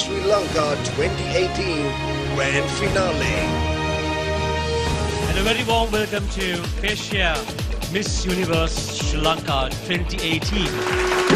Sri Lanka 2018 Grand Finale. And a very warm welcome to Asia Miss Universe Sri Lanka 2018.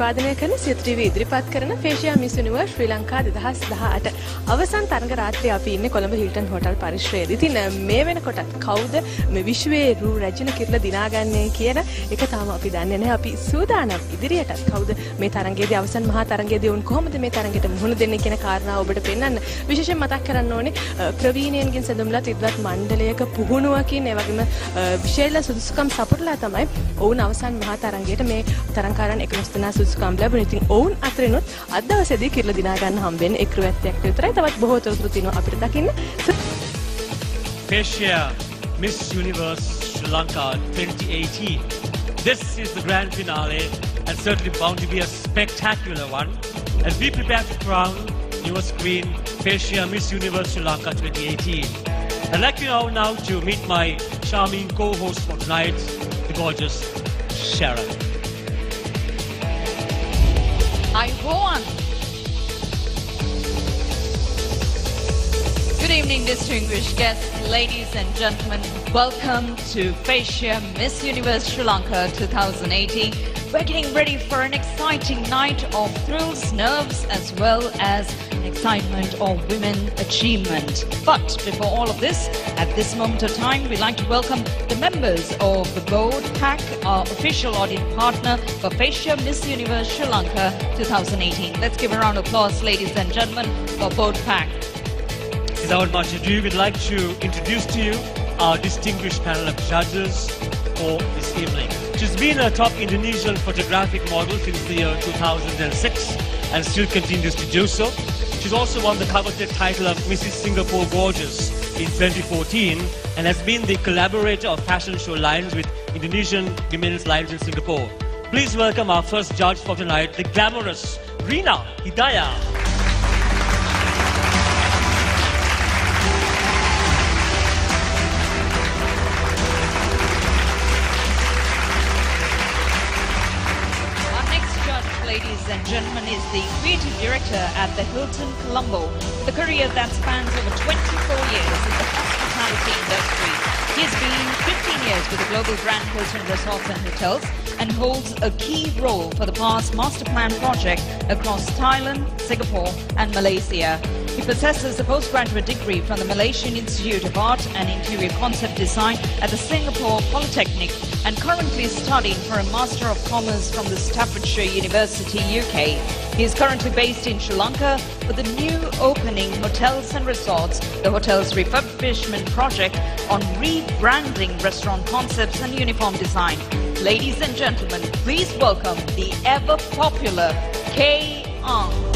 නිෂ්පාදනය කරන සියත්‍රීව ඉදිරිපත් කරන ෆේෂියා මිස් යුනිවර්ස් ශ්‍රී ලංකා 2018 අවසන් තරඟ රාත්‍රියේ අපි ඉන්නේ කොළඹ හිල්ටන් හෝටල් පරිශ්‍රයේදී. ඉතින් මේ වෙනකොටත් කවුද මේ විශ්වයේ රූ රැජින කිරලා දිනාගන්නේ කියන එක තාම අපි දන්නේ නැහැ. අපි සූදානම් ඉදිරියටත් කවුද මේ තරඟයේදී අවසන් මහා තරඟයේදී උන් කොහොමද මේ තරඟයට මුහුණ දෙන්නේ කියන කාරණාව ඔබට පෙන්වන්න. විශේෂයෙන් මතක් කරන්න ඕනේ ප්‍රවීණයන්ගෙන් සැඳුම්ලා තිබ්බත් මණ්ඩලයක පුහුණුවකින් ඒ වගේම විශේෂ සුදුසුකම් සපුරලා තමයි ඔවුන් අවසන් මහා තරඟයට මේ තරංකාරන් 11 දෙනා සුදුසුකම් ලැබුණා. ඉතින් ඔවුන් අතරිනුත් අද දවසේදී කිරලා දිනා ගන්න හම්බෙන්නේ එක් රුවැත්තක් විතරයි. තවත් බොහෝ තොරතුරු තියෙනවා අපිට දකින්න. Asia Miss Universe Sri Lanka 2018. This is the grand finale and certainly bound to be a spectacular one as we prepare to crown newest queen Asia Miss Universe Sri Lanka 2018. I'd like you now, now to meet my charming co-host for tonight, the gorgeous Sharon. Ayubowan. Good evening, distinguished guests, ladies and gentlemen. Welcome to Fascia Miss Universe Sri Lanka 2018. We're getting ready for an exciting night of thrills, nerves, as well as excitement of women achievement. But before all of this, at this moment of time, we'd like to welcome the members of the board pack, our official audit partner for Fascia Miss Universe Sri Lanka 2018. Let's give a round of applause, ladies and gentlemen, for board pack. Without much ado, we'd like to introduce to you our distinguished panel of judges for this evening. She's been a top Indonesian photographic model since the year 2006 and still continues to do so. She's also won the coveted title of Mrs. Singapore Gorgeous in 2014 and has been the collaborator of fashion show lines with Indonesian women's lines in Singapore. Please welcome our first judge for tonight, the glamorous Rina Hidayah. Gentlemen, is the creative director at the Hilton Colombo, with a career that spans over 24 years in the hospitality industry. He has been 15 years with the global brand Hilton Resorts and Hotels and holds a key role for the past master plan project across Thailand, Singapore, and Malaysia. He possesses a postgraduate degree from the Malaysian Institute of Art and Interior Concept Design at the Singapore Polytechnic and currently studying for a Master of Commerce from the Staffordshire University, UK. He is currently based in Sri Lanka for the new opening hotels and resorts, the hotel's refurbishment project on rebranding restaurant concepts and uniform design. Ladies and gentlemen, please welcome the ever popular Kay Ang.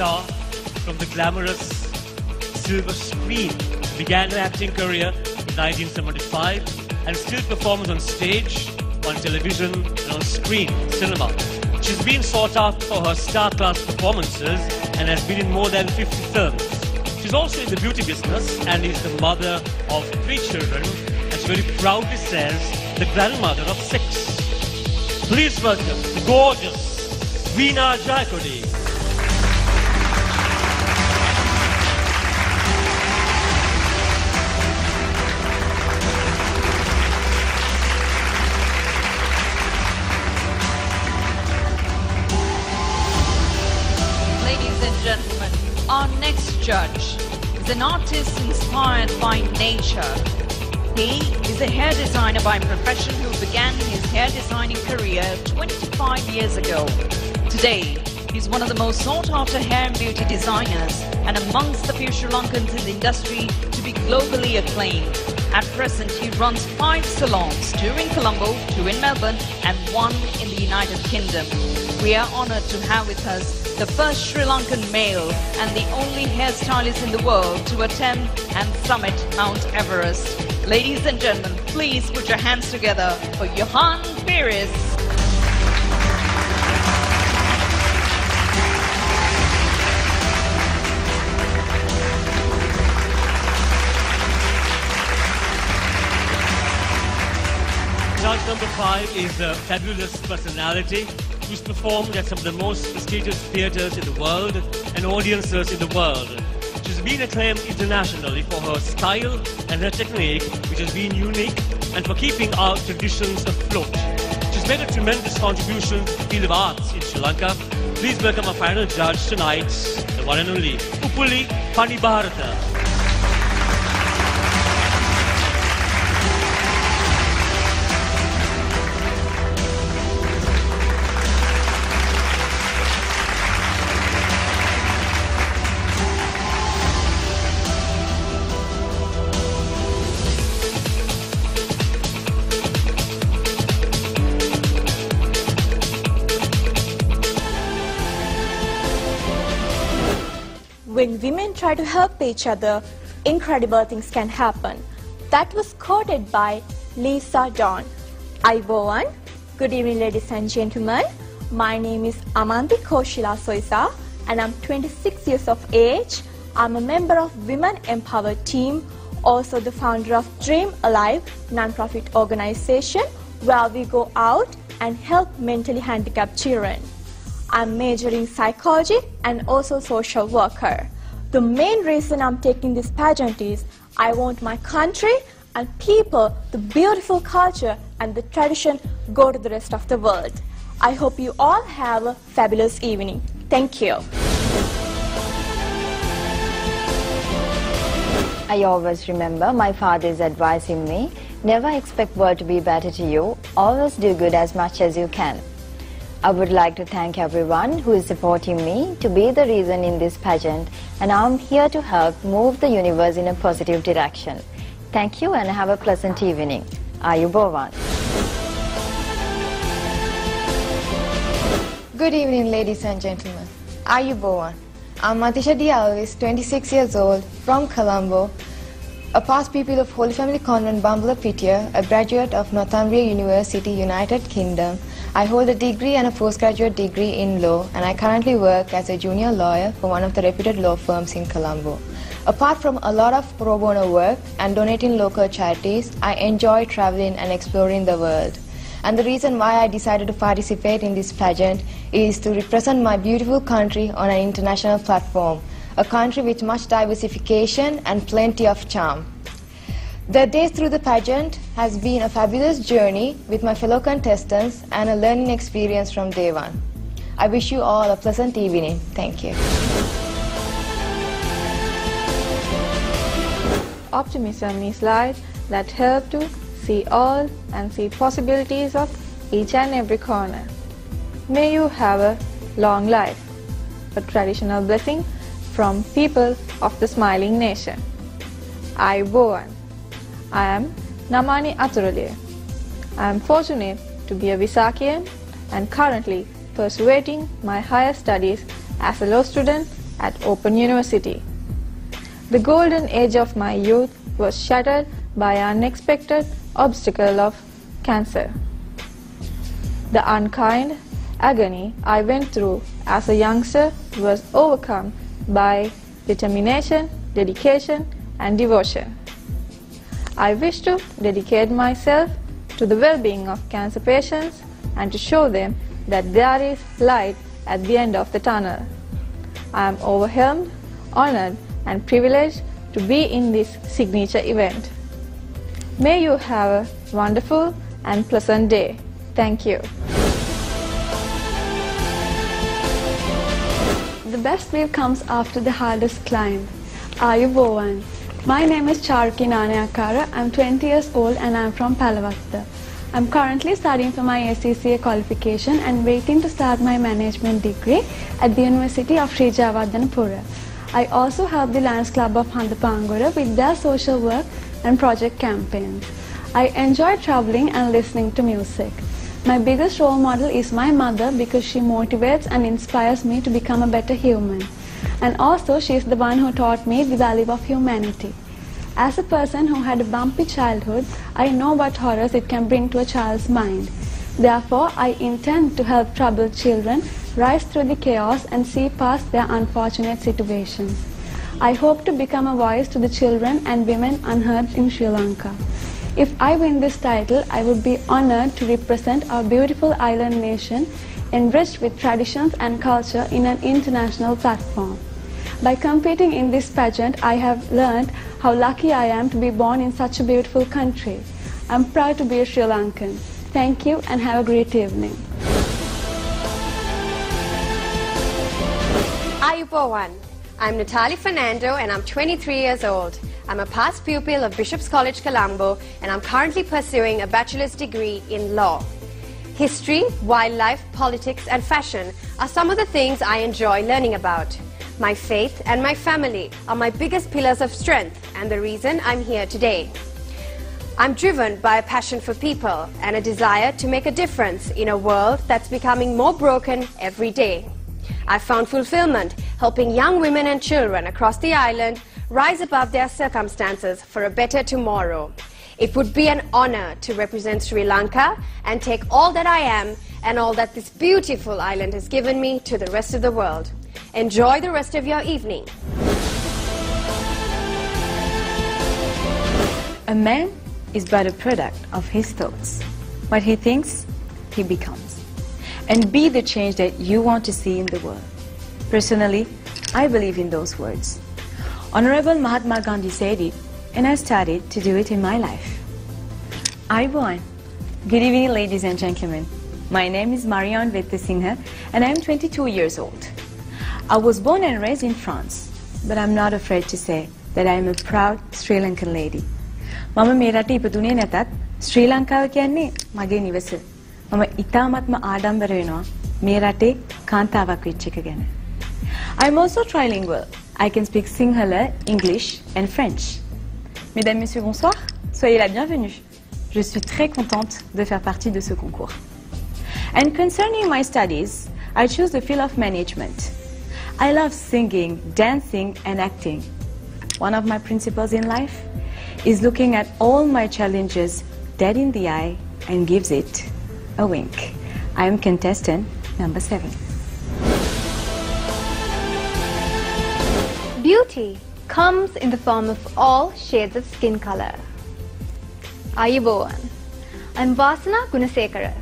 Star from the glamorous silver screen. Began her acting career in 1975 and still performs on stage, on television, and on screen, cinema. She's been sought after for her star-class performances and has been in more than 50 films. She's also in the beauty business and is the mother of three children and she very proudly says the grandmother of six. Please welcome the gorgeous Veena Jayakody. An artist inspired by nature. He is a hair designer by profession who began his hair designing career 25 years ago. Today, he's one of the most sought after hair and beauty designers and amongst the few Sri Lankans in the industry to be globally acclaimed. At present, he runs five salons, two in Colombo, two in Melbourne, and one in the United Kingdom. We are honored to have with us the first Sri Lankan male and the only hairstylist in the world to attempt and summit Mount Everest. Ladies and gentlemen, please put your hands together for Johann Peiris. number five is a fabulous personality who's performed at some of the most prestigious theatres in the world and audiences in the world. She's been acclaimed internationally for her style and her technique, which has been unique, and for keeping our traditions afloat. She's made a tremendous contribution to the field of arts in Sri Lanka. Please welcome our final judge tonight, the one and only Upuli Panibharata. Try to help each other, incredible things can happen. That was quoted by Lisa Dawn. Ayubowan, good evening ladies and gentlemen. My name is Amanti Koshila Soisa and I'm 26 years of age. I'm a member of Women Empowered Team, also the founder of Dream Alive non-profit organization where we go out and help mentally handicapped children. I'm majoring psychology and also social worker. The main reason I'm taking this pageant is I want my country and people, the beautiful culture and the tradition go to the rest of the world. I hope you all have a fabulous evening. Thank you. I always remember my father's advising me, never expect world to be better to you, always do good as much as you can. I would like to thank everyone who is supporting me to be the reason in this pageant and I'm here to help move the universe in a positive direction. Thank you and have a pleasant evening. Ayubovan. Good evening, ladies and gentlemen. Ayubovan. I'm Matisha D. Alvis, 26 years old, from Colombo, a past pupil of Holy Family Convent, Bambalapitiya, a graduate of Northumbria University, United Kingdom, I hold a degree and a postgraduate degree in law and I currently work as a junior lawyer for one of the reputed law firms in Colombo. Apart from a lot of pro bono work and donating local charities, I enjoy traveling and exploring the world. And the reason why I decided to participate in this pageant is to represent my beautiful country on an international platform, a country with much diversification and plenty of charm. The days through the pageant has been a fabulous journey with my fellow contestants and a learning experience from day one. I wish you all a pleasant evening. Thank you. Optimism is light that help to see all and see possibilities of each and every corner. May you have a long life, a traditional blessing from people of the smiling nation. Ayubowan. I am Namani Aturaliya. I am fortunate to be a Visakian and currently pursuing my higher studies as a law student at Open University. The golden age of my youth was shattered by an unexpected obstacle of cancer. The unkind agony I went through as a youngster was overcome by determination, dedication, and devotion. I wish to dedicate myself to the well-being of cancer patients and to show them that there is light at the end of the tunnel. I am overwhelmed, honored and privileged to be in this signature event. May you have a wonderful and pleasant day. Thank you. The best view comes after the hardest climb. Ayubowan? My name is Charuki Nanayakkara. I'm 20 years old and I'm from Palavatta. I'm currently studying for my ACCA qualification and waiting to start my management degree at the University of Sri Jayewardenepura. I also help the Lions Club of Handapangura with their social work and project campaigns. I enjoy traveling and listening to music. My biggest role model is my mother because she motivates and inspires me to become a better human. And also, she is the one who taught me the value of humanity. As a person who had a bumpy childhood, I know what horrors it can bring to a child's mind. Therefore, I intend to help troubled children rise through the chaos and see past their unfortunate situations. I hope to become a voice to the children and women unheard in Sri Lanka. If I win this title, I would be honored to represent our beautiful island nation enriched with traditions and culture in an international platform. By competing in this pageant, I have learned how lucky I am to be born in such a beautiful country. I'm proud to be a Sri Lankan. Thank you and have a great evening. Ayubowan. I'm Natalie Fernando and I'm 23 years old. I'm a past pupil of Bishop's College Colombo and I'm currently pursuing a bachelor's degree in law. History, wildlife, politics and fashion are some of the things I enjoy learning about. My faith and my family are my biggest pillars of strength and the reason I'm here today. I'm driven by a passion for people and a desire to make a difference in a world that's becoming more broken every day. I've found fulfillment helping young women and children across the island rise above their circumstances for a better tomorrow. It would be an honor to represent Sri Lanka and take all that I am and all that this beautiful island has given me to the rest of the world. Enjoy the rest of your evening. A man is but a product of his thoughts. What he thinks, he becomes. And be the change that you want to see in the world. Personally, I believe in those words. Honorable Mahatma Gandhi said it, and I started to do it in my life. I won. Good evening, ladies and gentlemen. My name is Marion Vettesinghe, and I am 22 years old. I was born and raised in France, but I'm not afraid to say that I am a proud Sri Lankan lady. මම මේ රටේ ඉපදුනේ නැතත් ශ්‍රී ලංකාව කියන්නේ මගේ නිවස. මම ඉතාමත්ම ආඩම්බර වෙනවා මේ රටේ කාන්තාවක් වෙච්ච එක ගැන. I'm also trilingual. I can speak Sinhala, English and French. Mesdames, Messieurs, bonsoir. Soyez la bienvenue. Je suis très contente de faire partie de ce concours. And concerning my studies, I choose the field of management. I love singing, dancing and acting. One of my principles in life is looking at all my challenges dead in the eye and gives it a wink. I am contestant number seven. Beauty comes in the form of all shades of skin color. Ayubowan. I'm Vasana Gunasekara.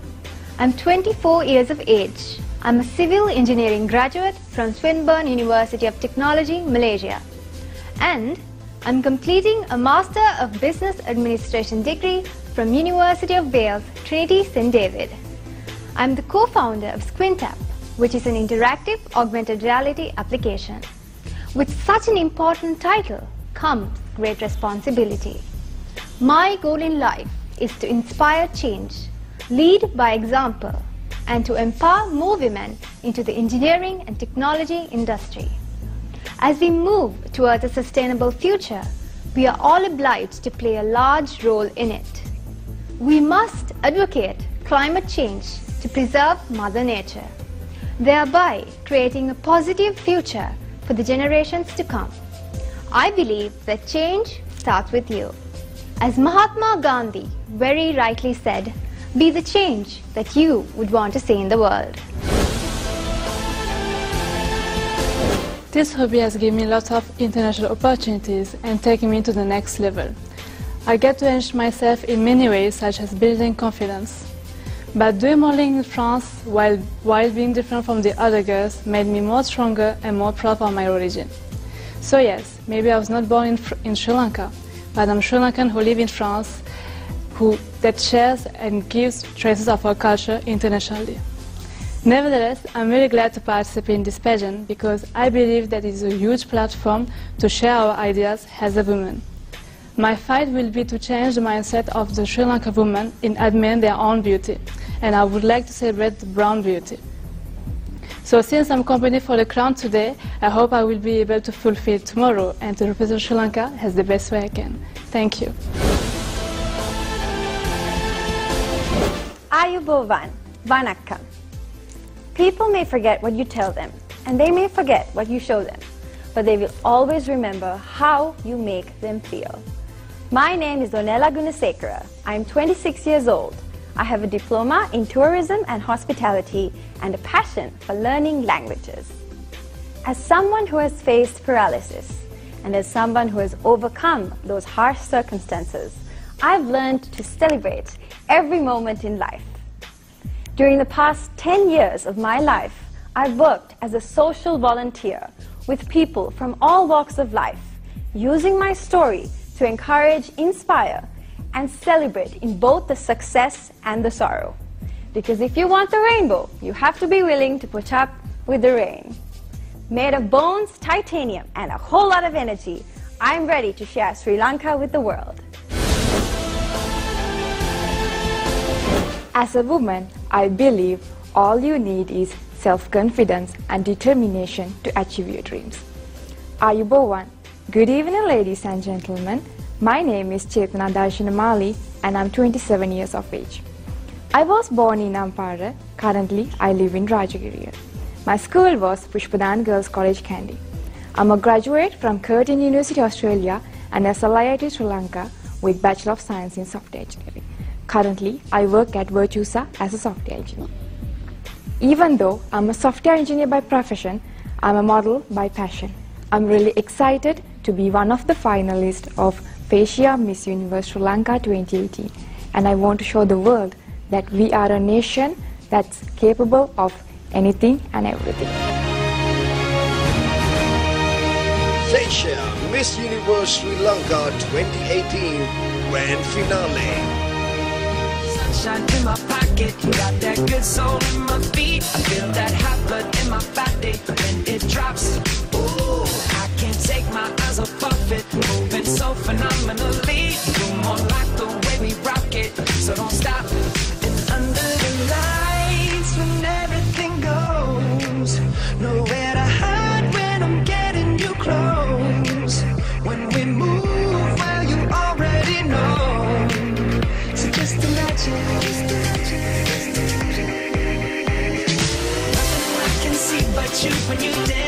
I'm 24 years of age. I'm a civil engineering graduate from Swinburne University of Technology, Malaysia. And I'm completing a Master of Business Administration degree from University of Wales, Trinity St. David. I'm the co-founder of SquintApp, which is an interactive augmented reality application. With such an important title comes great responsibility. My goal in life is to inspire change, lead by example, and to empower more women into the engineering and technology industry. As we move towards a sustainable future, we are all obliged to play a large role in it. We must advocate climate change to preserve Mother Nature, thereby creating a positive future for the generations to come. I believe that change starts with you. As Mahatma Gandhi very rightly said, be the change that you would want to see in the world. This hobby has given me lots of international opportunities and taken me to the next level. I get to enrich myself in many ways, such as building confidence. But doing modeling in France while, while being different from the other girls made me more stronger and more proud of my origin. So yes, maybe I was not born in, in Sri Lanka, but I'm Sri Lankan who live in France, who that shares and gives traces of our culture internationally. Nevertheless, I'm really glad to participate in this pageant because I believe that it is a huge platform to share our ideas as a woman. My fight will be to change the mindset of the Sri Lanka women in admiring their own beauty, and I would like to celebrate the brown beauty. So since I'm competing for the crown today, I hope I will be able to fulfill tomorrow and to represent Sri Lanka as the best way I can. Thank you. Ayubovan. Vanakkam. People may forget what you tell them, and they may forget what you show them, but they will always remember how you make them feel. My name is Donella Gunasekara. I am 26 years old. I have a diploma in tourism and hospitality and a passion for learning languages. As someone who has faced paralysis and as someone who has overcome those harsh circumstances, I've learned to celebrate every moment in life. During the past 10 years of my life, I've worked as a social volunteer with people from all walks of life, using my story to encourage, inspire, and celebrate in both the success and the sorrow. Because if you want the rainbow, you have to be willing to put up with the rain. Made of bones, titanium, and a whole lot of energy, I'm ready to share Sri Lanka with the world. As a woman, I believe all you need is self-confidence and determination to achieve your dreams. Ayubowan. Good evening, ladies and gentlemen. My name is Chetana Darshanamali and I'm 27 years of age. I was born in Ampara. Currently, I live in Rajagiriya. My school was Pushpadan Girls College, Kandy. I'm a graduate from Curtin University, Australia and SLIIT Sri Lanka with Bachelor of Science in Software Engineering. Currently, I work at Virtusa as a software engineer. Even though I'm a software engineer by profession, I'm a model by passion. I'm really excited to be one of the finalists of Fascia Miss Universe Sri Lanka 2018 and I want to show the world that we are a nation that's capable of anything and everything. Fascia Miss Universe Sri Lanka 2018 Grand Finale. Sunshine in my pocket, got that good soul in my feet. I feel that hot blood in my body when it drops. Take my eyes off of it, moving so phenomenally. You're more like the way we rock it, so don't stop. And under the lights, when everything goes, nowhere to hide when I'm getting you close. When we move, well, you already know. So just imagine. Nothing I can see but you when you dance,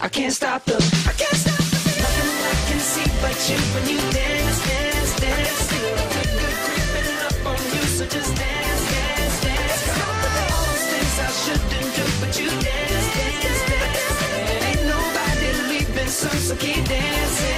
I can't stop the. I can't stop the. Nothing I can see but you when you dance, dance, dance. Good, good creeping up on you, so just dance, dance, dance. All those things I shouldn't do, but you dance, dance, dance. Ain't nobody leaving so keep dancing.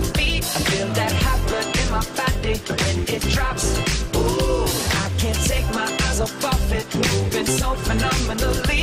when it drops. Ooh, I can't take my eyes off of it, moving so phenomenally.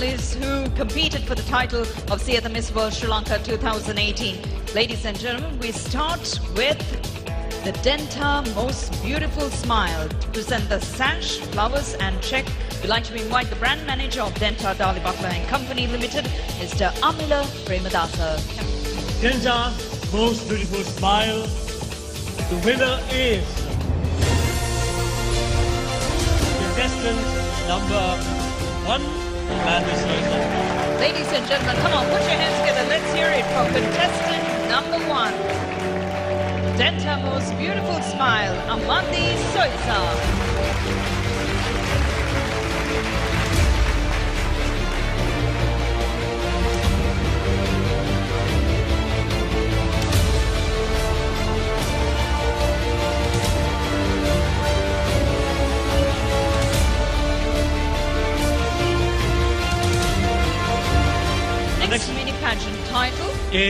who competed for the title of Sia the Miss World Sri Lanka 2018. Ladies and gentlemen, we start with the Denta Most Beautiful Smile to present the sash, flowers and check. We'd like to invite the brand manager of Denta Dali Butler and Company Limited, Mr. Amila Premadasa. Denta Most Beautiful Smile, the winner is contestant number one. Ladies and gentlemen, come on, put your hands together. Let's hear it for contestant number one. Denta Most beautiful smile, Amandi Soysa.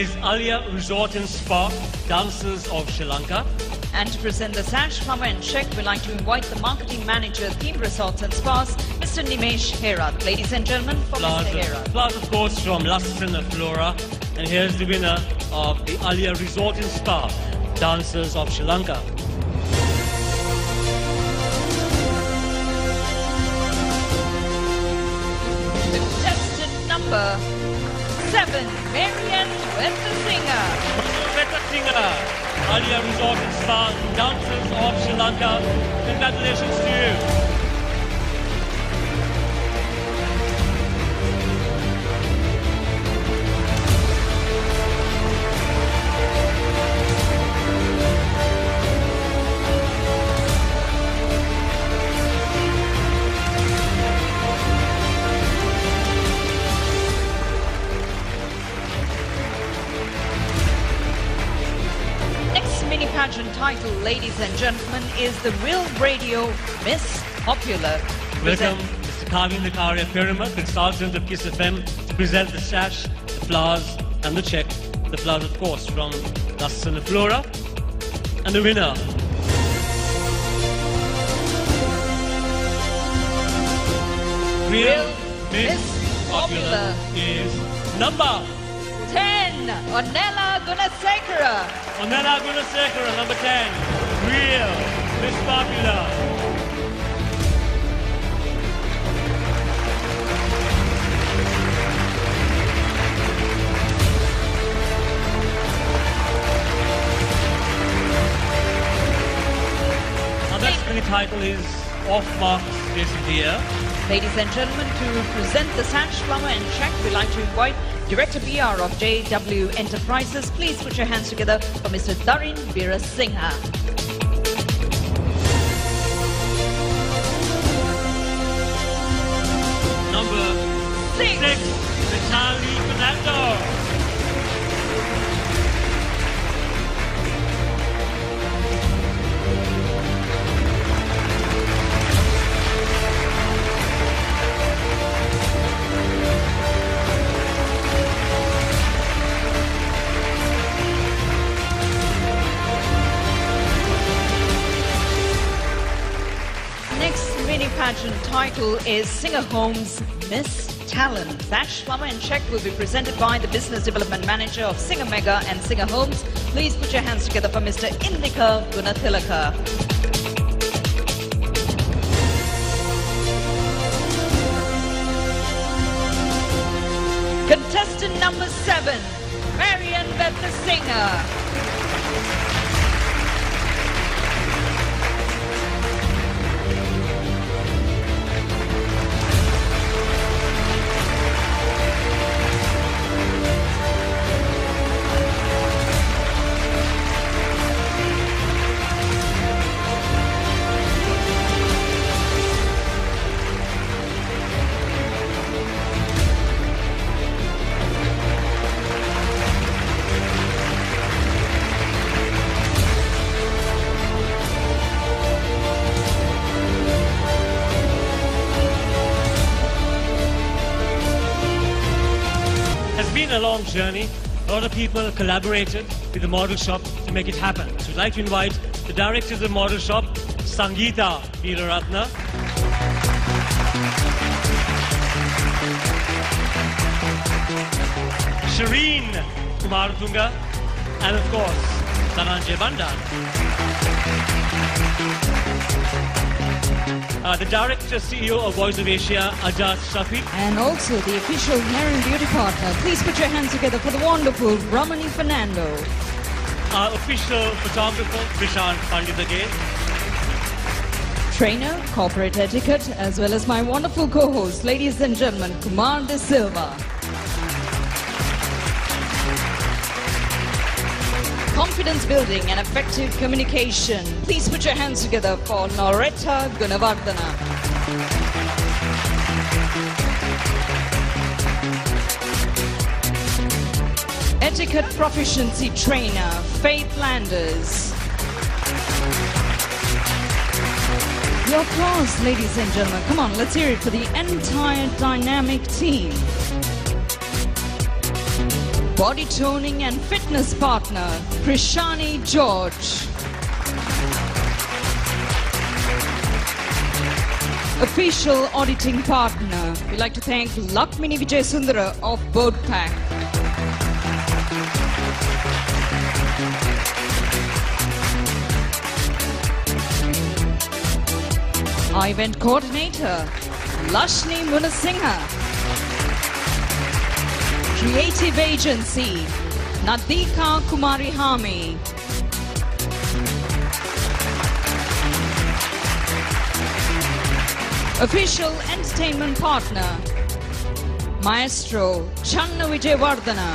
is Aliya Resort and Spa, dancers of Sri Lanka. And to present the sash, flower and check, we'd like to invite the marketing manager, Theme Resorts and Spas, Mr. Nimesh Herat. Ladies and gentlemen, for Plaza, Mr. Flowers, of course, from Lassana Flora. And here's the winner of the Aliya Resort and Spa, dancers of Sri Lanka. Congratulations to you. Ladies and gentlemen, is the Real Radio Miss Popular. Welcome, Mr. Kavin Nikaria Pyramid, consultant of Kiss FM, to present the sash, the flowers, and the check. The flowers, of course, from and Flora. And the winner Real Miss Popular is number 10, Onella Gunasekara. Onella Gunasekara, number 10. Real Miss Popular. Now title is Off Marks This Year. Ladies and gentlemen, to present the sash, flower and check, we'd like to invite Director PR of JW Enterprises. Please put your hands together for Mr. Darin Veerasinghe. Number title is Singer Home's Miss Talent. Sash, flower and check will be presented by the Business Development Manager of Singer Mega and Singer Homes. Please put your hands together for Mr. Indika Gunathilaka. Contestant number seven, Marian Beth the Singer. Has been a long journey. A lot of people collaborated with the model shop to make it happen. So we'd like to invite the director of the model shop, Sangeeta Veeraratna. Shireen Kumaratunga, and of course, Dhananjay Bandan. Uh, the director CEO of Voice of Asia, Ajaz Shafiq. And also the official hair and beauty partner. Please put your hands together for the wonderful Ramani Fernando. Our official photographer, Prashant Pandit again. Trainer, corporate etiquette, as well as my wonderful co-host, ladies and gentlemen, Kumar De Silva. Confidence building and effective communication. Please put your hands together for Noretta Gunavardhana. Etiquette proficiency trainer, Faith Landers. Your applause, ladies and gentlemen. Come on, let's hear it for the entire dynamic team. Body toning and fitness partner, Krishani George. Official auditing partner, we'd like to thank Lakmini Vijay Sundara of Boat Pack. Event coordinator, Lashni Munasinghe. Creative agency, Nadika Kumari Hami. Official entertainment partner, Maestro Channa Wijewardena.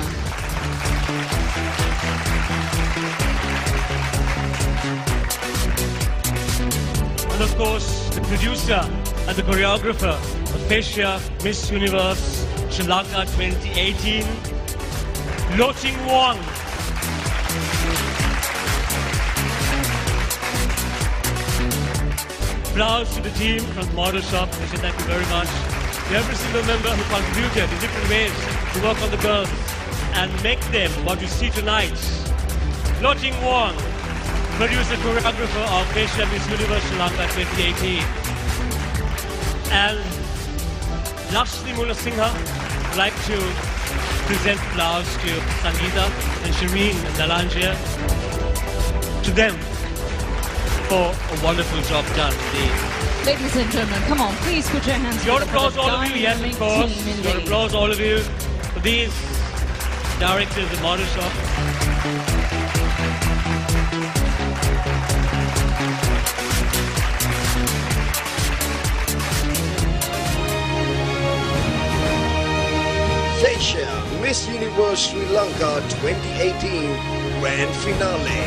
And of course, the producer and the choreographer of Asia Miss Universe Sri Lanka 2018, Lo Wong. Applause to the team from the model shop. They said thank you very much. to Every single member who contributed in different ways to work on the girls and make them what you see tonight. Lo Wong, producer choreographer of Asia Miss Universe Sri Lanka 2018. And Lakshmi Mulasingha, would like to present flowers to Sangeeta and Shireen and Nalanjia. To them for a wonderful job done indeed. Ladies and gentlemen, come on, please put your hands Your applause, all of you, yes, of course. Your applause, all of you, for these directors of model shop. Fascia Miss Universe Sri Lanka 2018 Grand Finale.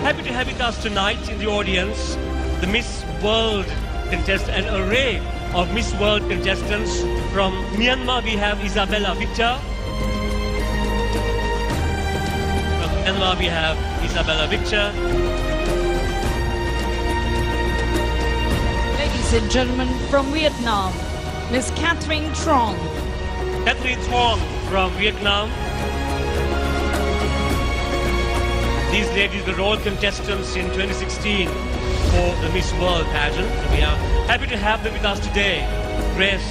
Happy to have with us tonight in the audience the Miss World contest, an array of Miss World contestants. From Myanmar, we have Isabella Victor. From Myanmar, we have Isabella Victor. Ladies and gentlemen, from Vietnam, Miss Catherine Trong. Catherine Thong from Vietnam. These ladies were all contestants in 2016 for the Miss World pageant. We are happy to have them with us today. Grace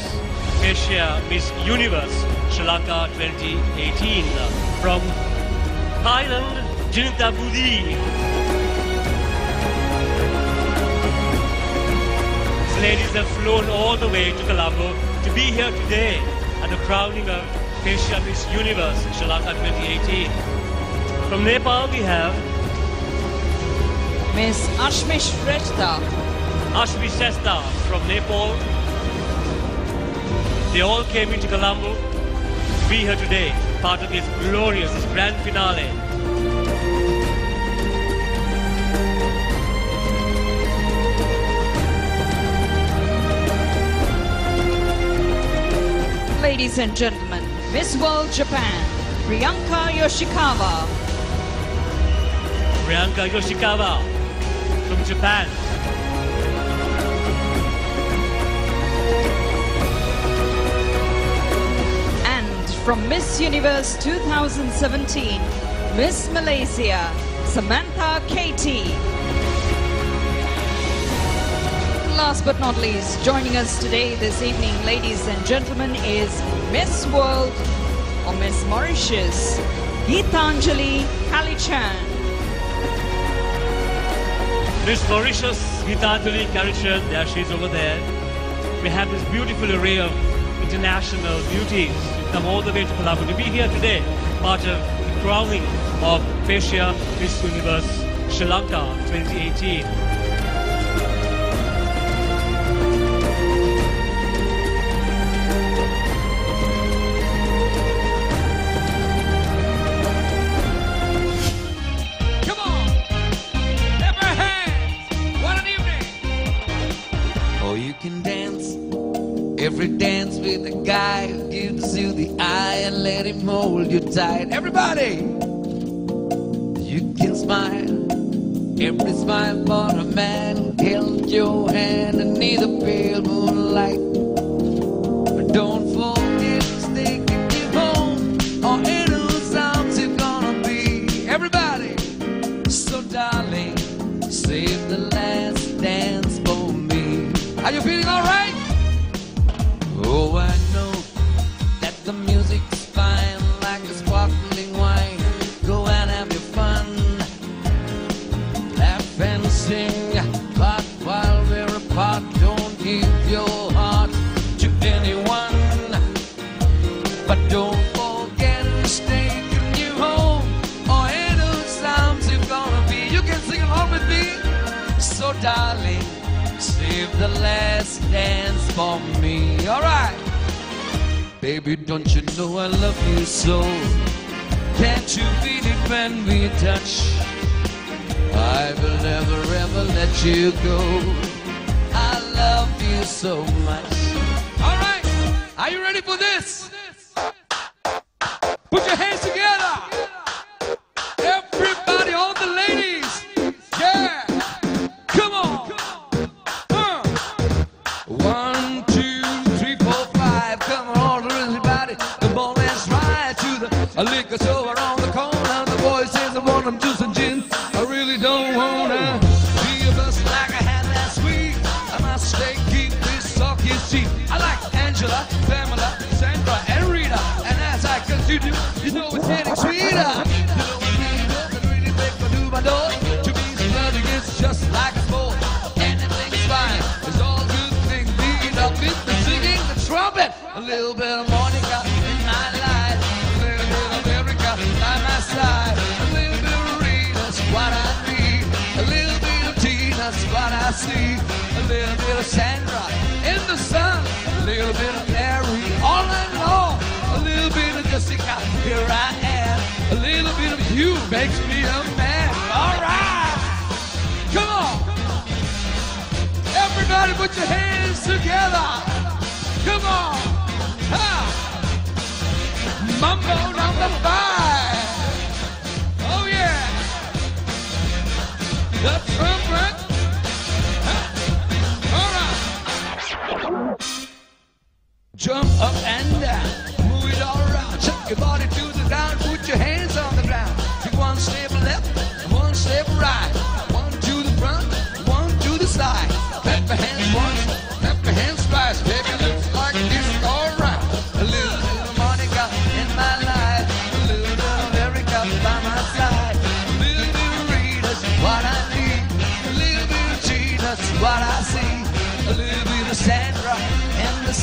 Asia Miss Universe Sri Lanka 2018 uh, from Thailand, Jinita Budi. These ladies have flown all the way to Colombo to be here today at the crowning of Asia Miss Universe Sri Lanka 2018. From Nepal we have Miss Ashmi Shrestha. Ashmi Shrestha from Nepal. They all came into Colombo to be here today, part of this glorious, this grand finale. Ladies and gentlemen, Miss World Japan, Priyanka Yoshikawa. Priyanka Yoshikawa from Japan. And from Miss Universe 2017, Miss Malaysia, Samantha Katie. Last but not least, joining us today this evening, ladies and gentlemen, is Miss World or Miss Mauritius, Geetanjali Kalichan. Miss Mauritius Gitanjali Kalichan, there she is over there. We have this beautiful array of international beauties who come all the way to Colombo to be here today, part of the crowning of Fascia Miss Universe Sri Lanka 2018. Every dance with a guy who gives you the eye and let him hold you tight. Everybody! You can smile every smile for a man who held your hand beneath the pale moonlight. But don't for me. All right. Baby, don't you know I love you so? Can't you feel it when we touch? I will never ever let you go. I love you so much. All right. Are you ready for this?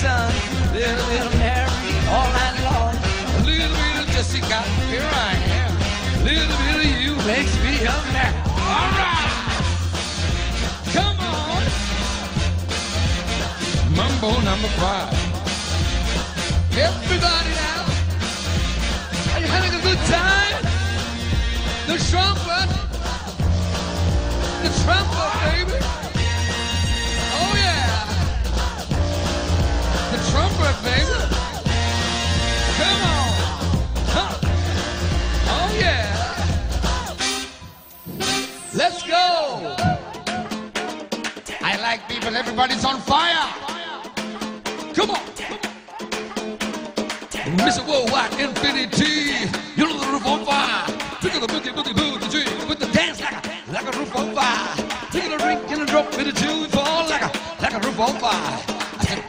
sun, little bit of Mary all night long. A little bit of Jessica, here I am. A little bit of you makes me a man. All right, come on. Mambo number five. Everybody now, are you having a good time? The trumpet, the trumpet, baby. Oh, Let's go! I like people, everybody's on fire! Come on! Mr. Worldwide Infinity, you know the roof on fire. Think of the boogie, boogie, boogie, G. With the dance like a, like a roof on fire. Think of the ring and the drop with the Jew, fall like a, like a roof on fire. I said,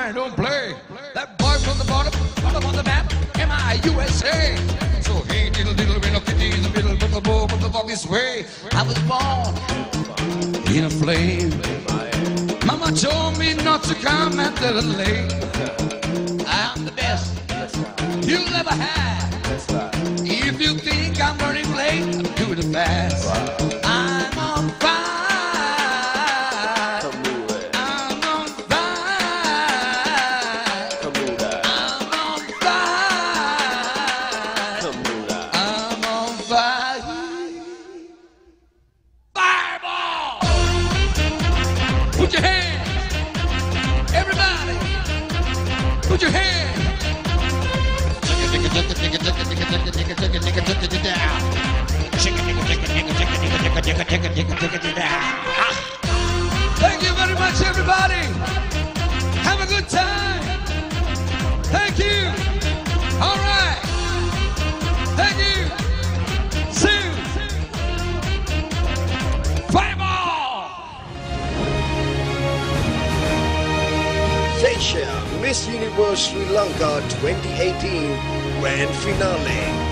I don't play. That boy from the bottom, put him on the map, M-I-USA. So hey, diddle diddle, when a kitty in the middle, but the boy, but the dog is way. I was born in a flame. Mama told me not to come after the late. I'm the best you'll ever have. the 2018 Grand Finale.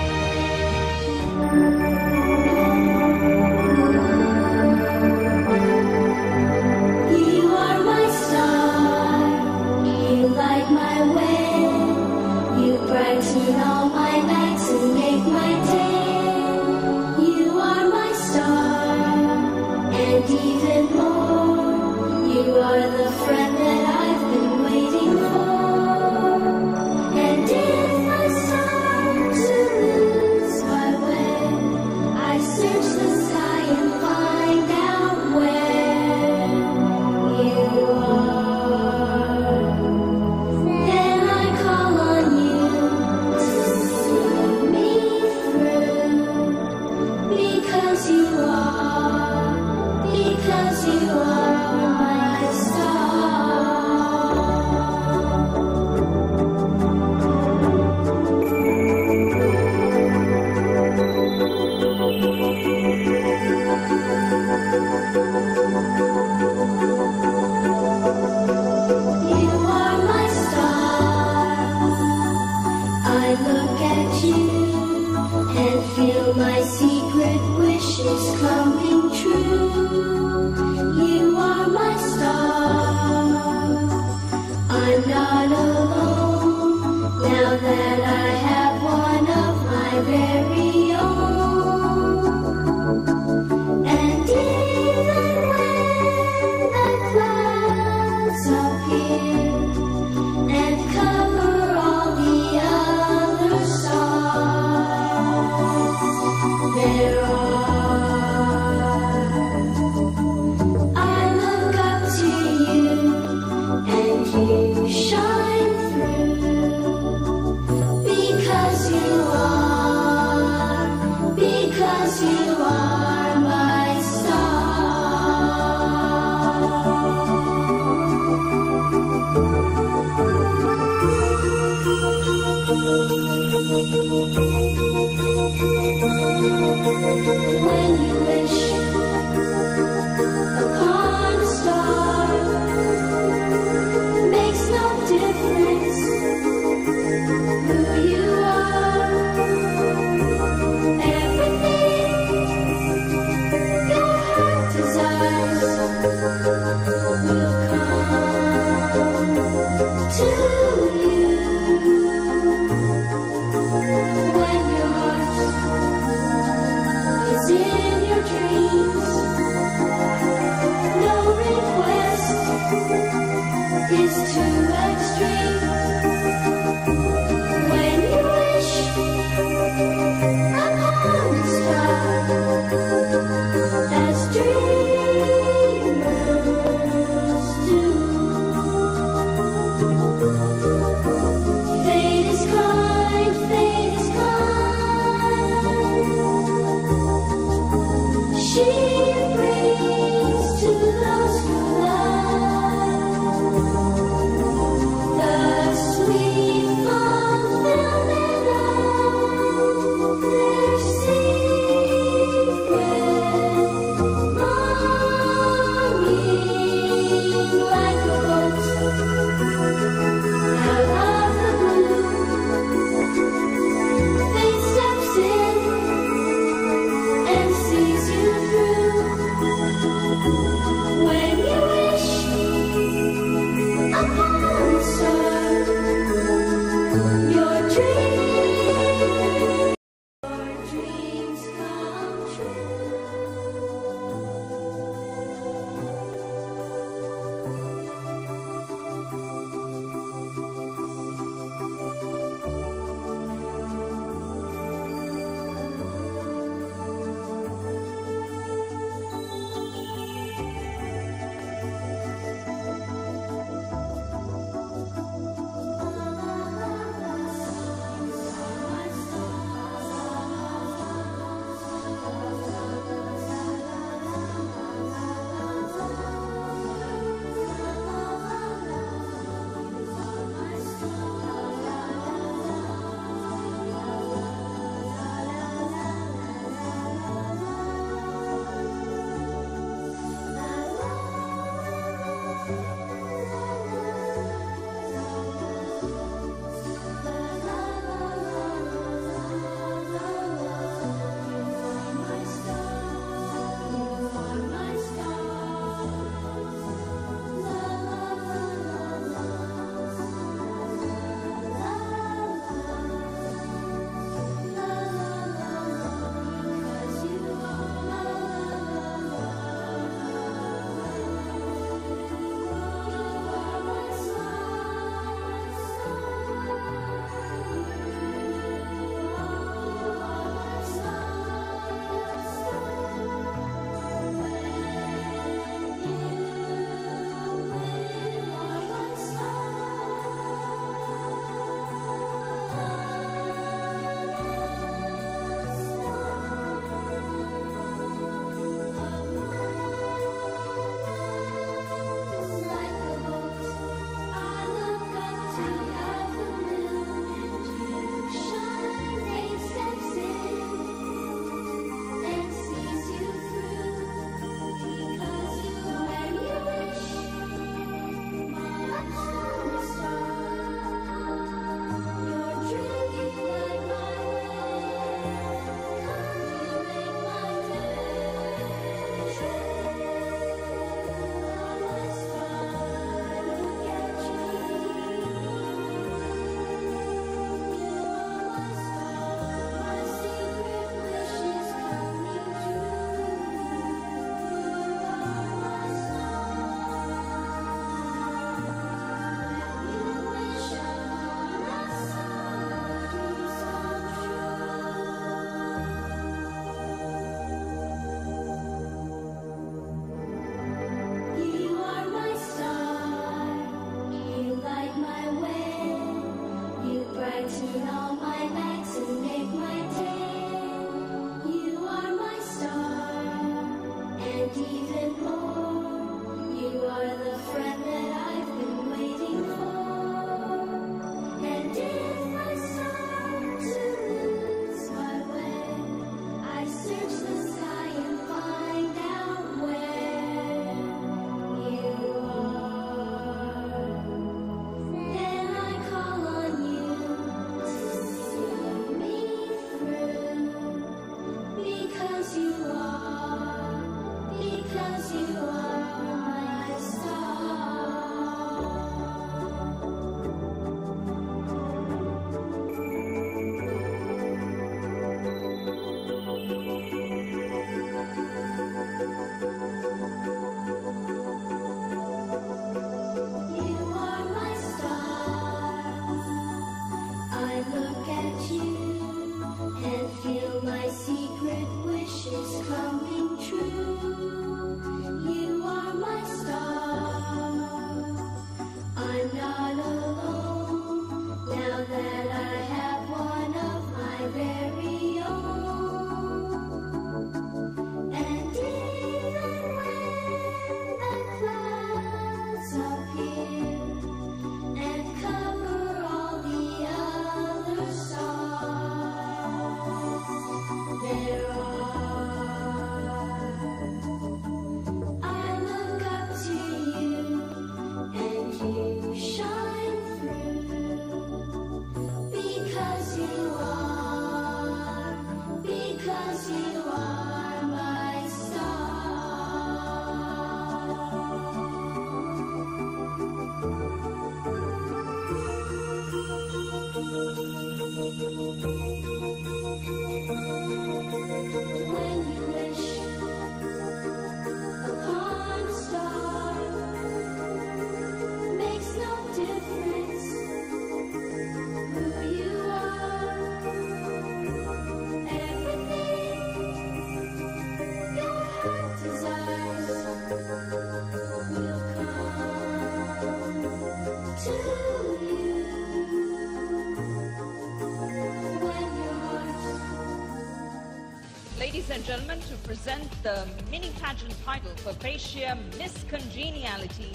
And gentlemen, to present the mini pageant title for Fascia Miss Congeniality,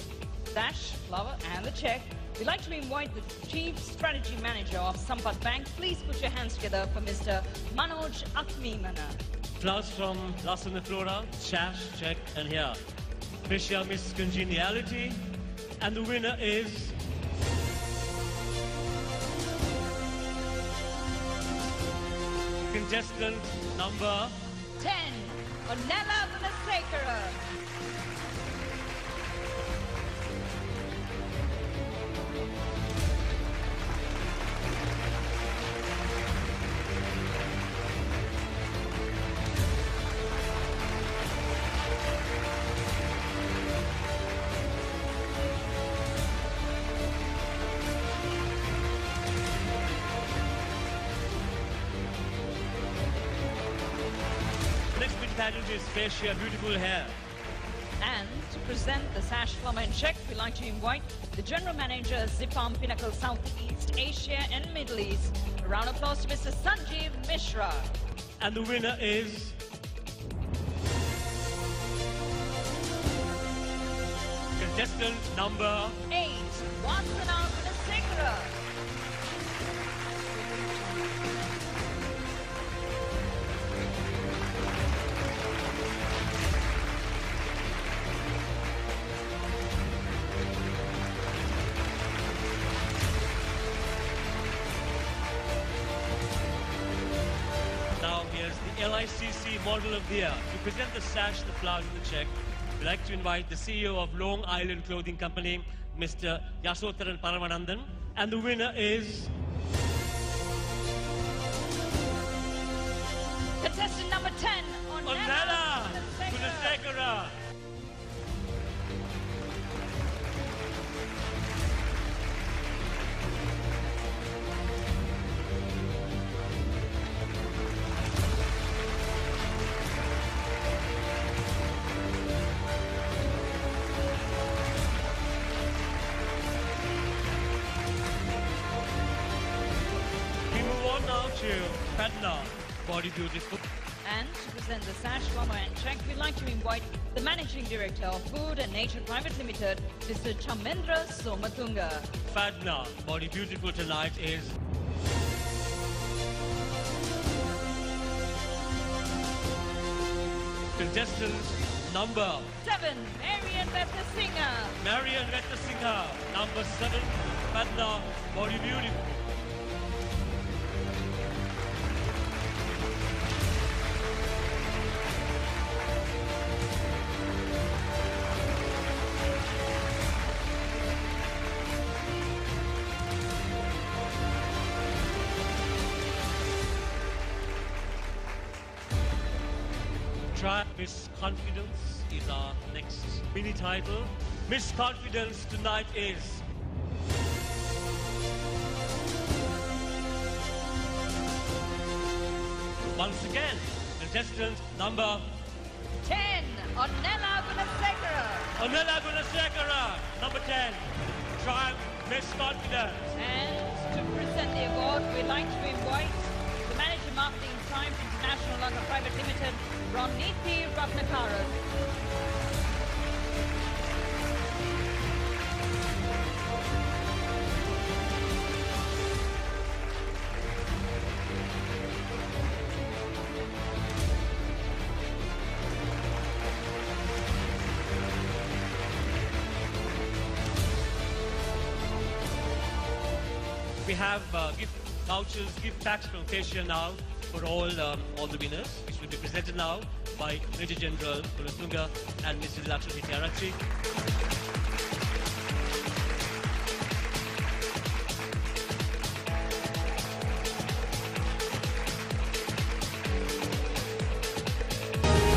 Dash, Flower and the Check, we'd like to invite the Chief Strategy Manager of Sampath Bank. Please put your hands together for Mr. Manoj Akmimana. Flowers from Lassana Flora, Chash, Check, and here. Fascia Miss Congeniality. And the winner is. Contestant number 10, Onella Beautiful Hair. And to present the Sash Check, we'd like to invite the General Manager, Zipam Pinnacle Southeast Asia and Middle East. A round of applause to Mr. Sanjeev Mishra. And the winner is. Contestant number to invite the CEO of Long Island Clothing Company, Mr. Yasotharan Paramanandan. And the winner is Contestant number 10, Onella Onella. Body Beautiful. And to present the Sash Flower and Check, we'd like to invite the Managing Director of Food and Nature Private Limited, Mr. Chamendra Somatunga. Padna, Body Beautiful tonight is contestant number Seven, Marian Betta Singer. Marian Vetasingha, number seven, Padna, Body Beautiful. Title. Miss Confidence tonight is once again contestant number 10, Onella Gunasekara. Onella Gunasekara, number 10. Triumph Miss Confidence. And to present the award, we'd like to invite the Manager Marketing Times International London Private Limited, Roniti Ratnakaran. Have uh, gift vouchers, gift packs from Fascia now for all um, all the winners, which will be presented now by Major General Kulatunga and Mr. Lakshmi Tiarachi.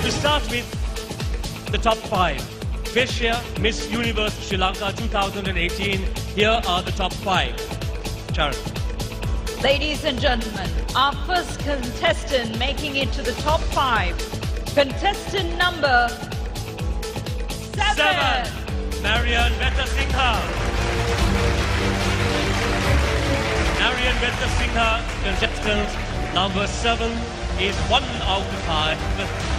To start with the top five. Fascia Miss Universe Sri Lanka 2018. Here are the top five. Ladies and gentlemen, our first contestant making it to the top five. Contestant number seven. Seven. Marian Veta Singha. Marian Veta Singha, contestant number seven. is one out of five,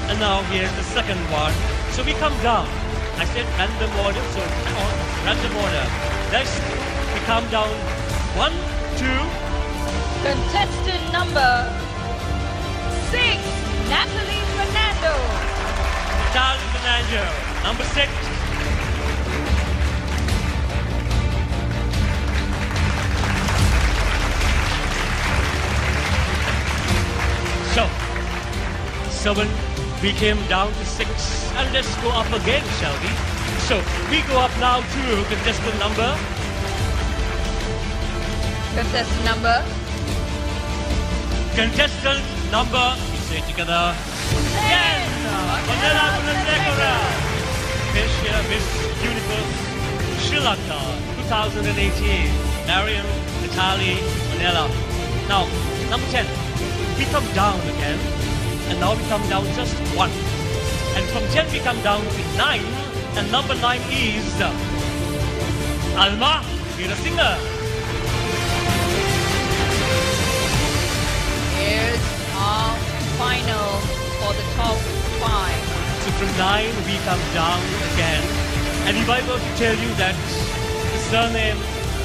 and now here's the second one. So we come down. I said random order, so come on random order. Next, we come down one, two, Contestant number six, Natalie Fernando. Charles Fernando. Number six. So, seven, we came down to six, and let's go up again, shall we? So, we go up now to contestant number Contestant number Contestant number, we say together, 10! Onella Gunasekara, Miss, uh, Miss Universe Sri Lanka 2018, Marion Natali Manila. Now, number 10, we come down again, and now we come down just one. And from 10 we come down to 9, and number 9 is Alma Veerasinghe. Final for the top five. So from nine we come down again. And if I were to tell you that the surname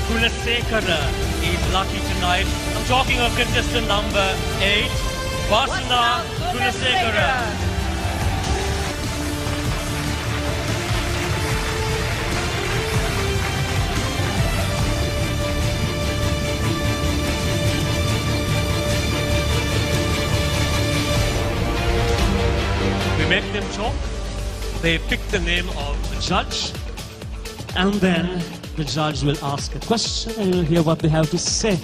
Gunasekara is lucky tonight, I'm talking of contestant number eight, Vasana Gunasekara. Make them talk. They pick the name of the judge. And then the judge will ask a question and you'll hear what they have to say.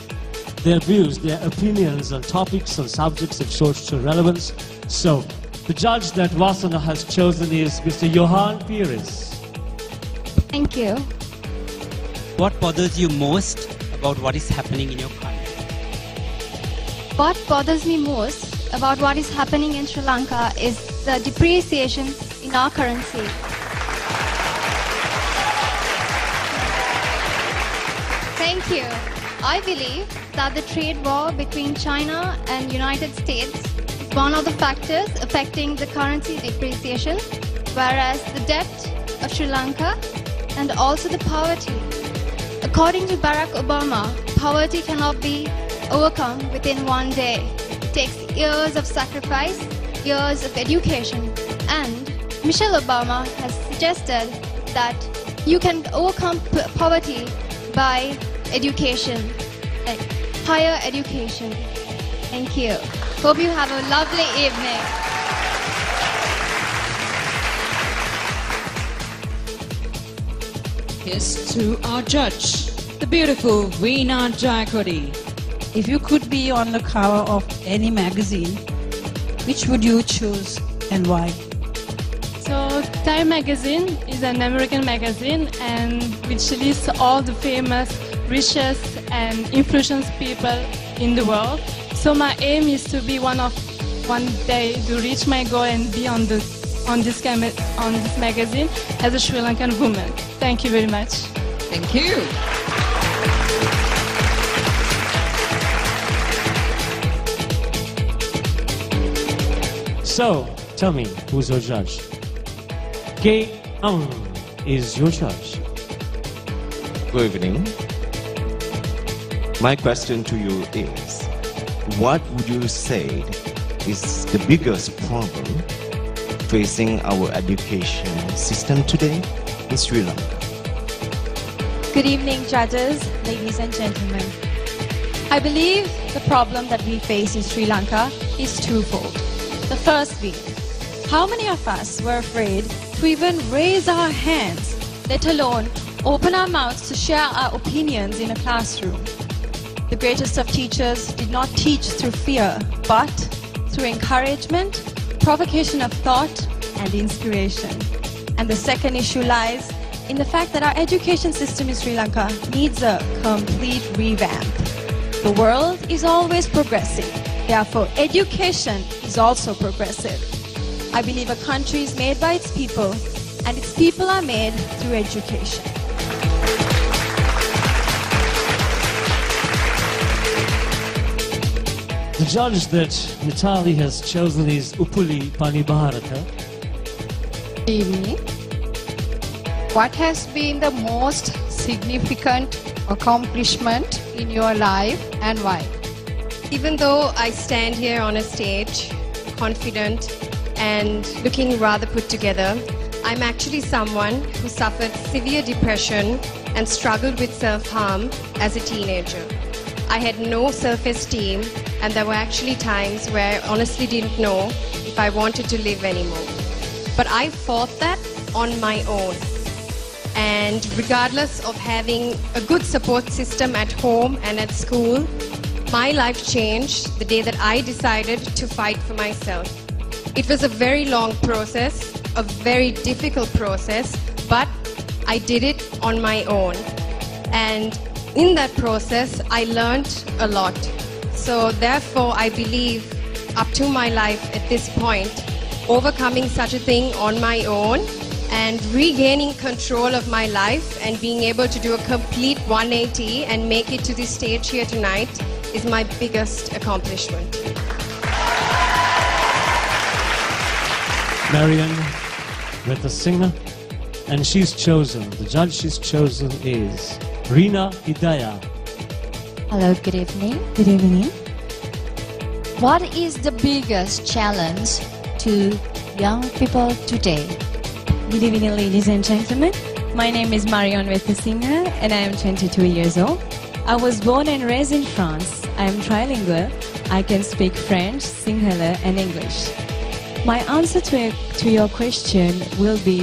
Their views, their opinions on topics, on subjects of social relevance. So, the judge that Vasana has chosen is Mr. Johann Peiris. Thank you. What bothers you most about what is happening in your country? What bothers me most about what is happening in Sri Lanka is the depreciation in our currency. Thank you. I believe that the trade war between China and United States is one of the factors affecting the currency depreciation, whereas the debt of Sri Lanka and also the poverty. According to Barack Obama, poverty cannot be overcome within one day. It takes years of sacrifice, years of education, and Michelle Obama has suggested that you can overcome poverty by education, like higher education. Thank you. Hope you have a lovely evening. To our judge, the beautiful Veena Jayakody. If you could be on the cover of any magazine, which would you choose and why? So Time Magazine is an American magazine and which lists all the famous, richest and influential people in the world. So my aim is to be one of one day to reach my goal and be on the on this cam- on this magazine as a Sri Lankan woman. Thank you very much. Thank you. So, tell me, who's your judge? K. Ang is your judge. Good evening. My question to you is what would you say is the biggest problem facing our education system today in Sri Lanka? Good evening, judges, ladies and gentlemen. I believe the problem that we face in Sri Lanka is twofold. The first being, how many of us were afraid to even raise our hands, let alone open our mouths to share our opinions in a classroom? The greatest of teachers did not teach through fear, but through encouragement, provocation of thought, and inspiration. And the second issue lies in the fact that our education system in Sri Lanka needs a complete revamp. The world is always progressing. Therefore, education is also progressive. I believe a country is made by its people, and its people are made through education. The judge that Nitali has chosen is Upuli Panibharata. evening. What has been the most significant accomplishment in your life and why? Even though I stand here on a stage, confident and looking rather put together, I'm actually someone who suffered severe depression and struggled with self harm as a teenager. I had no self esteem, and there were actually times where I honestly didn't know if I wanted to live anymore. But I fought that on my own. And regardless of having a good support system at home and at school, my life changed the day that I decided to fight for myself. It was a very long process, a very difficult process, but I did it on my own. And in that process, I learned a lot. So, therefore, I believe up to my life at this point, overcoming such a thing on my own and regaining control of my life and being able to do a complete 180 and make it to this stage here tonight is my biggest accomplishment. Marian with singer, and she's chosen. The judge she's chosen is Rina Hidayah. Hello, good evening. Good evening. What is the biggest challenge to young people today? Good evening, ladies and gentlemen. My name is Marion Singer, and I am 22 years old. I was born and raised in France. I am trilingual. I can speak French, Sinhala, and English. My answer to, to your question will be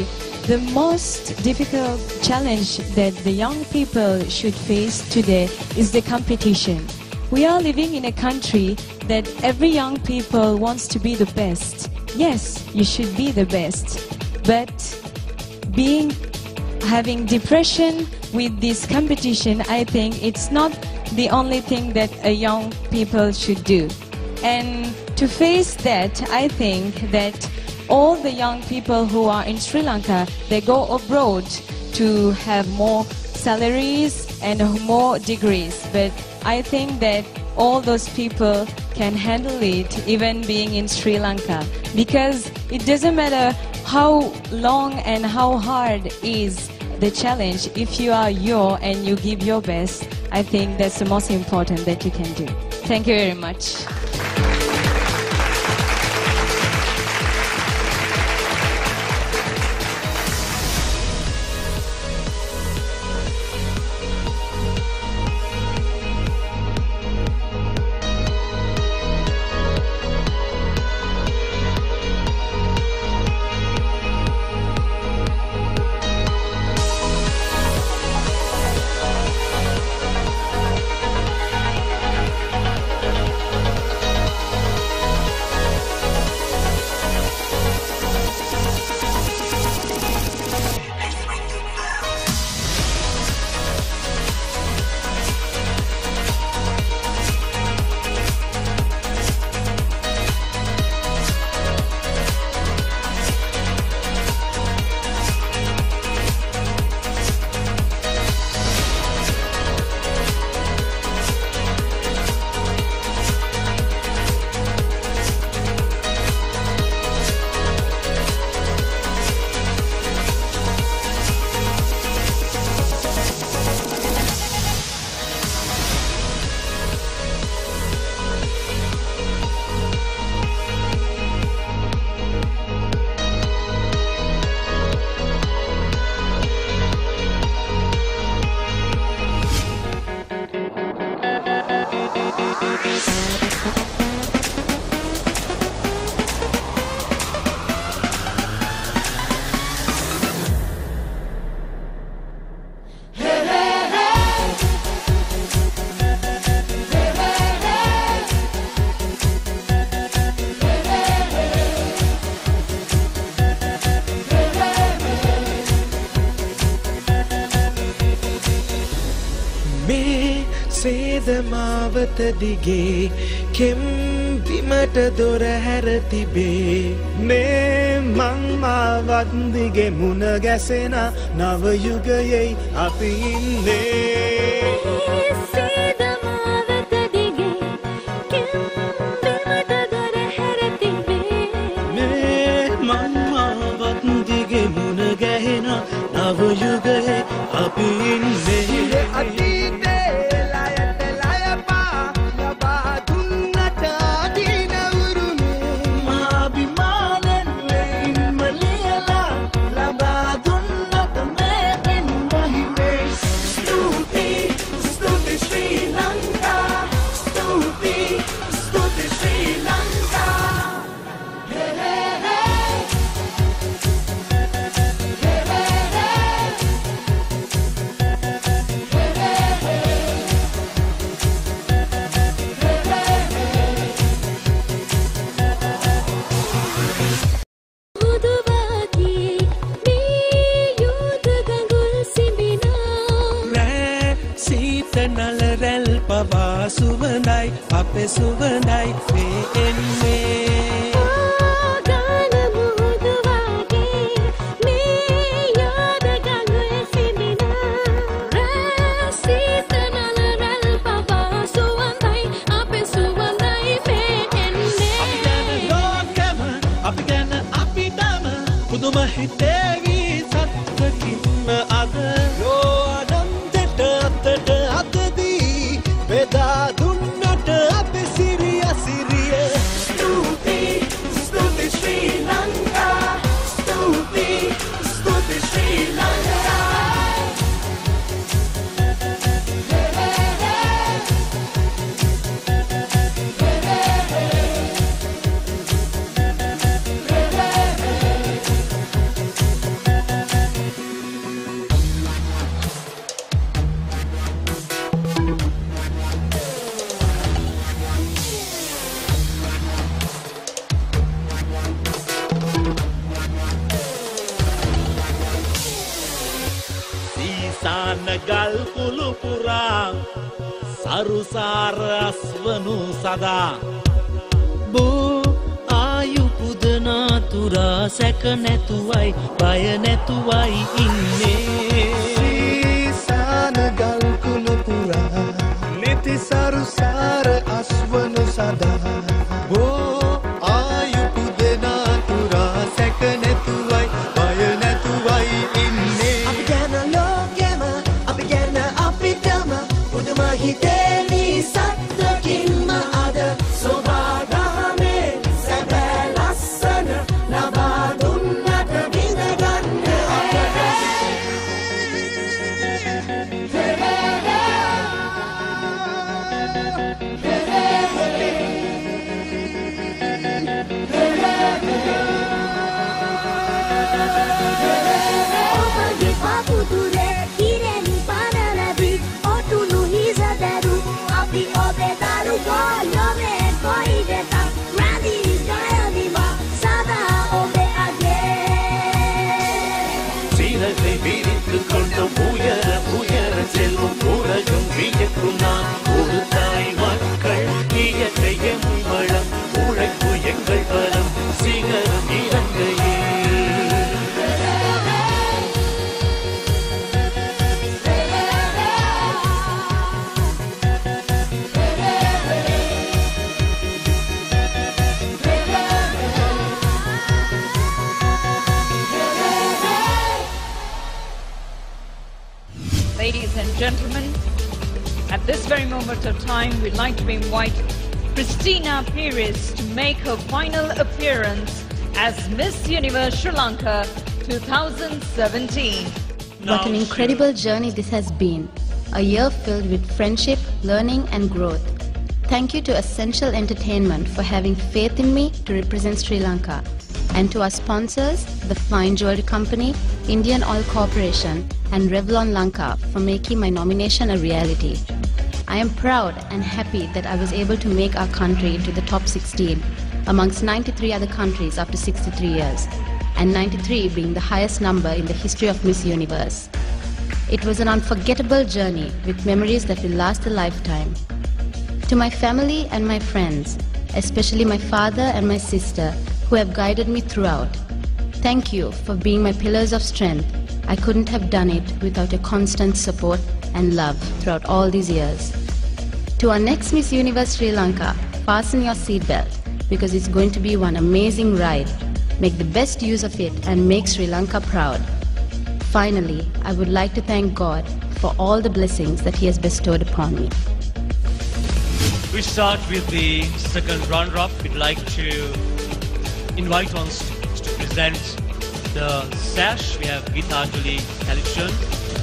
the most difficult challenge that the young people should face today is the competition. We are living in a country that every young people wants to be the best. Yes, you should be the best. But being having depression with this competition, I think it's not the only thing that a young people should do. And to face that, I think that all the young people who are in Sri Lanka, they go abroad to have more salaries and more degrees. But I think that all those people can handle it even being in Sri Lanka because it doesn't matter how long and how hard is the challenge. If you are your and you give your best i think that's the most important that you can do. Thank you very much පවත දිගේ කෙම්බිමට දොරහැර තිබේ. මේ මංමාවත්දිගේ මුණ ගැසෙන නවයුගයෙයි අපි ඉන්නේ. දිගේ මුණ ගැහෙන නවයුගයේ අපි ඉන්නේ. සංසාර අස්වනු සදා. බෝ ආයුපුදනාතුරා සැක නැතුවයි බය නැතුවයි ඉන්නේ. සාන ගල්කුළුතුරා නිතිසරු සාර අස්වනු සදා. Christina Peiris to make her final appearance as Miss Universe Sri Lanka 2017. What an incredible journey this has been. A year filled with friendship, learning, and growth. Thank you to Essential Entertainment for having faith in me to represent Sri Lanka. And to our sponsors, the Fine Jewelry Company, Indian Oil Corporation, and Revlon Lanka for making my nomination a reality. I am proud and happy that I was able to make our country into the top 16 amongst 93 other countries after 63 years, and 93 being the highest number in the history of Miss Universe. It was an unforgettable journey with memories that will last a lifetime. To my family and my friends, especially my father and my sister, who have guided me throughout, thank you for being my pillars of strength. I couldn't have done it without your constant support and love throughout all these years. To our next Miss Universe Sri Lanka, fasten your seatbelt because it's going to be one amazing ride. Make the best use of it and make Sri Lanka proud. Finally, I would like to thank God for all the blessings that He has bestowed upon me. We start with the second round-up. We'd like to invite on stage to present the sash. We have Gitanjali Kalishun.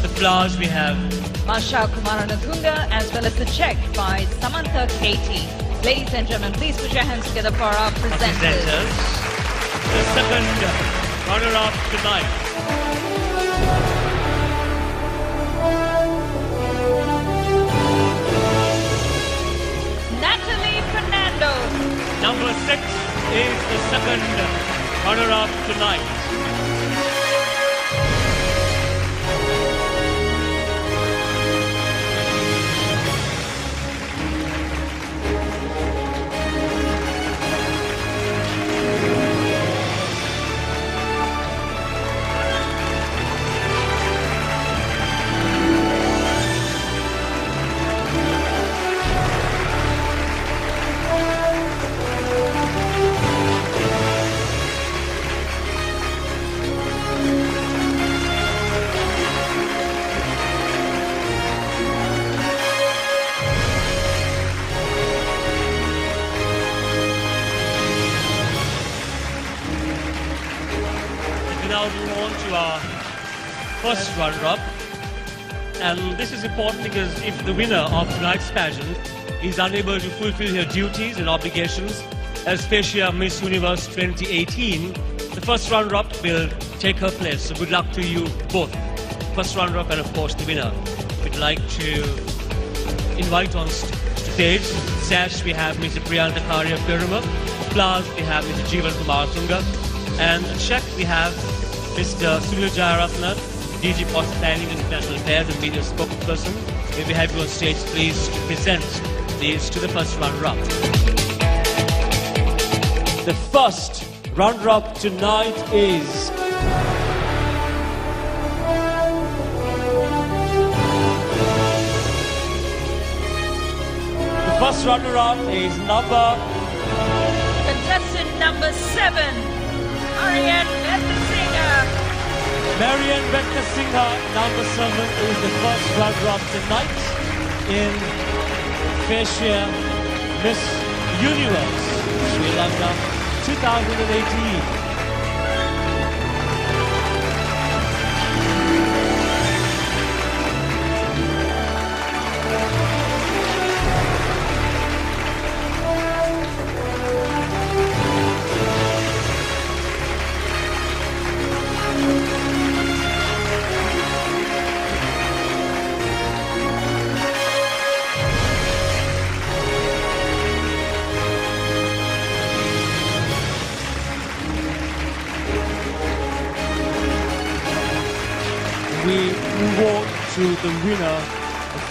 The flowers we have Masha Kumaranatunga as well as the check by Samantha Katie. Ladies and gentlemen, please put your hands together for our presenters. presenters. The second runner-up tonight. Natalie Fernando. Number six is the second runner-up tonight. First runner-up. And this is important because if the winner of tonight's pageant is unable to fulfill her duties and obligations as Fascia Miss Universe 2018, the first runner-up will take her place. So good luck to you both. First runner-up and of course the winner. We'd like to invite on st- stage Sash we have Mr. Priyanta Karya Peruma, Plus we have Mr. Jeevan Kumar Tunga, and check we have Mr. Sunil Jayaratna, DG Post Planning and International Affairs and Media Spokesperson. May we have you on stage please to present these to the first runner-up. The first runner-up tonight is The first runner-up is number Contestant number seven, Ariane. Marian Venkasinghe, number seven, is the first runner-up tonight in Fascia Miss Universe Sri Lanka 2018.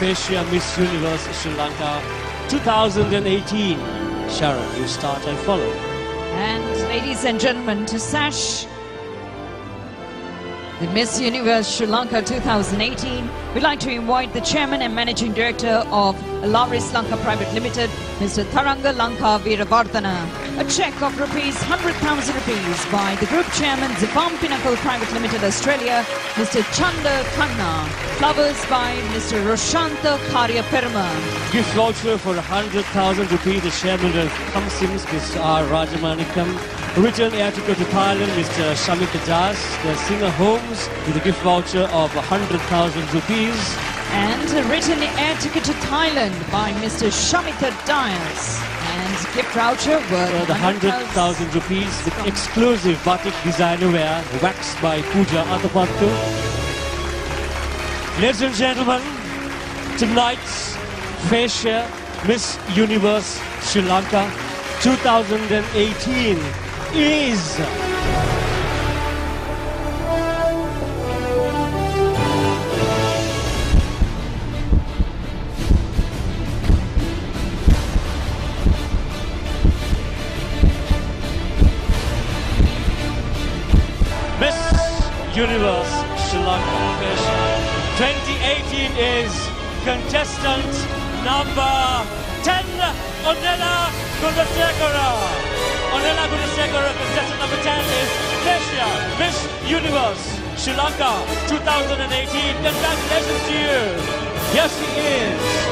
Miss Universe Sri Lanka 2018. Sharon, you start, I follow. And ladies and gentlemen, to Sash, the Miss Universe Sri Lanka 2018, we'd like to invite the Chairman and Managing Director of Alaris Lanka Private Limited, Mr. Taranga Lanka Veeravardhana. A check of rupees 100,000 rupees by the Group Chairman Zipam Pinnacle Private Limited Australia, Mr. Chanda Khanna. Flowers by Mr. Roshanta Karya Perma. Gift voucher for 100,000 rupees, the Chairman of Kamsims, Mr. R. Rajamanikam. Return air ticket to Thailand, Mr. Shamik Das. The Singer Holmes with a gift voucher of 100,000 rupees. And a written air ticket to Thailand by Mr. Shamita Dias. And gift voucher worth the 100,000 100,000 rupees with exclusive batik designer wear waxed by Pooja Atapattu. Ladies and gentlemen, tonight's Fascia Miss Universe Sri Lanka 2018 is contestant number 10, Onela Gunasekara. Onela Gunasekara, contestant number 10 is Fascia Miss Universe Sri Lanka 2018. Congratulations to you. Yes, she is.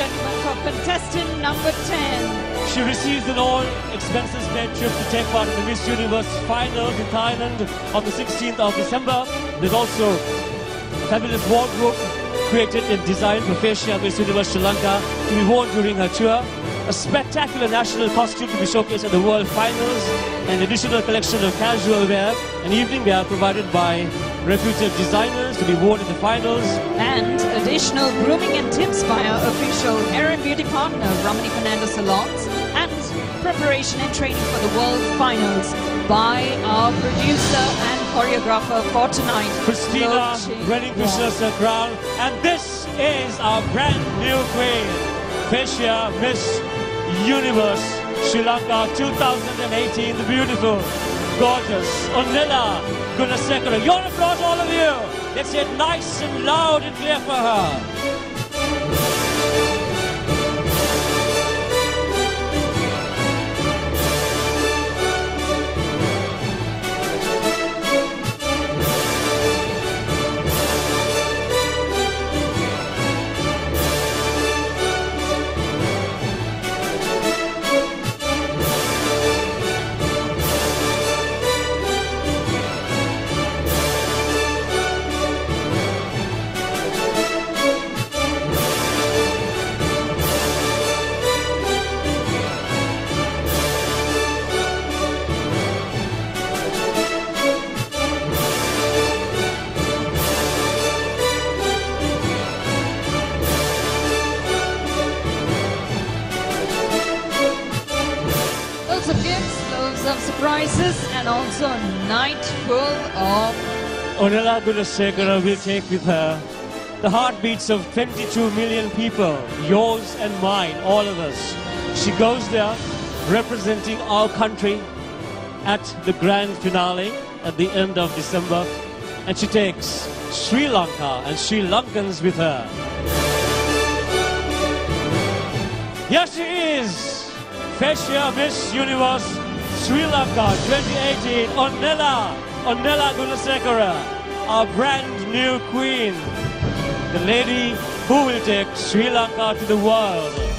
Gentlemen, for contestant number 10. She receives an all expenses paid trip to take part in the Miss Universe finals in Thailand on the 16th of December. There's also a fabulous wardrobe created and designed for Fascia Miss Universe Sri Lanka to be worn during her tour. A spectacular national costume to be showcased at the World Finals. An additional collection of casual wear and evening wear provided by reputed designers to be worn in the finals. And additional grooming and tips by our official hair and beauty partner, Ramani Fernando Salons, and preparation and training for the World Finals by our producer and choreographer for tonight, Christina Redding her crown. And this is our brand new queen, Fascia Miss Universe Sri Lanka 2018. The beautiful, gorgeous Onela Gunasekara. Your applause, all of you. Let's say it nice and loud and clear for her. of Onella Gunasekara will take with her the heartbeats of 22 million people, yours and mine, all of us. She goes there representing our country at the grand finale at the end of December and she takes Sri Lanka and Sri Lankans with her. Here she is, Fascia Miss Universe Sri Lanka 2018, Onella Onella Gunasekara, our brand new queen, the lady who will take Sri Lanka to the world.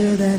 to